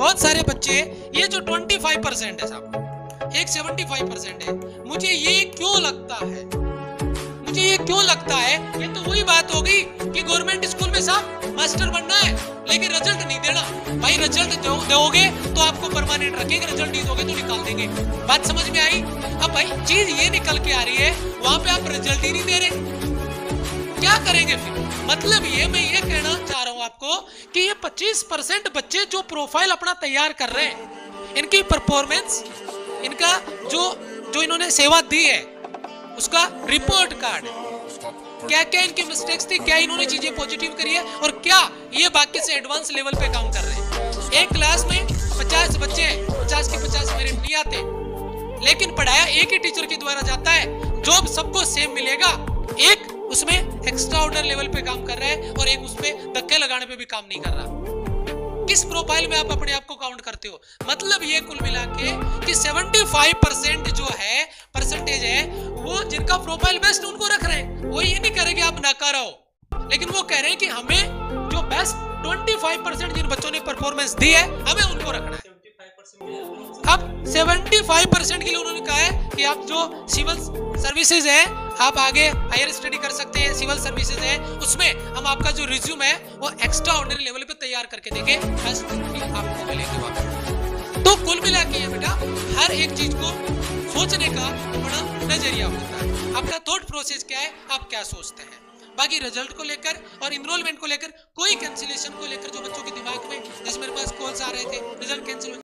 बहुत सारे बच्चे ये जो 25 परसेंट है साहब, एक 75 परसेंट है। मुझे ये क्यों लगता है? मुझे ये क्यों लगता है? ये तो वही बात होगी कि गवर्नमेंट स्कूल में साहब मास्टर बनना है, लेकिन रिज़ल्ट नहीं देना। भाई रिज़ल्ट दोगे तो आपको परमानेंट रखेंगे रिज़ल्ट नहीं दोगे तो निकाल देंगे। बात समझ में आई? अब भाई, चीज़ ये निकल के आ रही है, वहाँ पे आप रिज़ल्ट ही नहीं दे रहे। क्या करेंगे फिर? मतलब ये मैं ये कहना चाह रहा हूँ आपको कि ये 25 परसेंट बच्चे जो प्रोफ़ाइल अपना तैयार कर रहे हैं, इनकी परफॉर्मेंस इनका जो जो इन्होंने सेवा दी है, उसका रिपोर्ट कार्ड क्या क्या इनकी मिस्टेक्स थी, क्या इन्होंने चीज़ें पॉजिटिव करी है, और क्या ये बाकी से एडवांस लेवल पे काम कर रहे हैं? एक क्लास में पचास बच्चे, पचास के पचास मेरिट नहीं आते। लेकिन पढ़ाया एक ही टीचर के द्वारा जाता है जॉब सबको सेम मिलेगा। एक उसमें एक्स्ट्रा ऑर्डर लेवल पे काम कर रहा है और एक उसमें धक्के लगाने पे भी काम नहीं कर रहा। किस प्रोफ़ाइल में आप अपने आप को काउंट करते हो? मतलब ये कुल मिला के कि 75 परसेंट जो है परसेंटेज है, वो जिनका प्रोफ़ाइल बेस्ट उनको रख रहे हैं। वो ये नहीं कह रहे कि आप नाकारा हो। लेकिन वो कह रहे हैं कि हमें जो बेस्ट 25 परसेंट जिन बच्चों ने परफॉर्मेंस दी है, हमें उनको रखना है। अब 75 परसेंट के लिए उन्होंने कहा है कि आप जो सिविल सर्विसेज़ है आप आगे हायर स्टडी कर सकते हैं सिविल सर्विसेज़ है। उसमें हम आपका जो रिज्यूम है, वो एक्स्ट्रा ऑर्डिनरी लेवल पे तैयार करके देंगे। आपको मिलेंगे वहाँ तो कुल मिला के बेटा, हर एक चीज़ को सोचने का अपना नज़रिया होता है। आपका थॉट प्रोसेस क्या है, आप क्या सोचते हैं? बाकी रिज़ल्ट को लेकर और इनरोलमेंट को लेकर, कोई कैंसिलेशन को लेकर जो बच्चों के दिमाग में, जैसे मेरे पास कॉल्स आ रहे थे रिज़ल्ट कैंसिल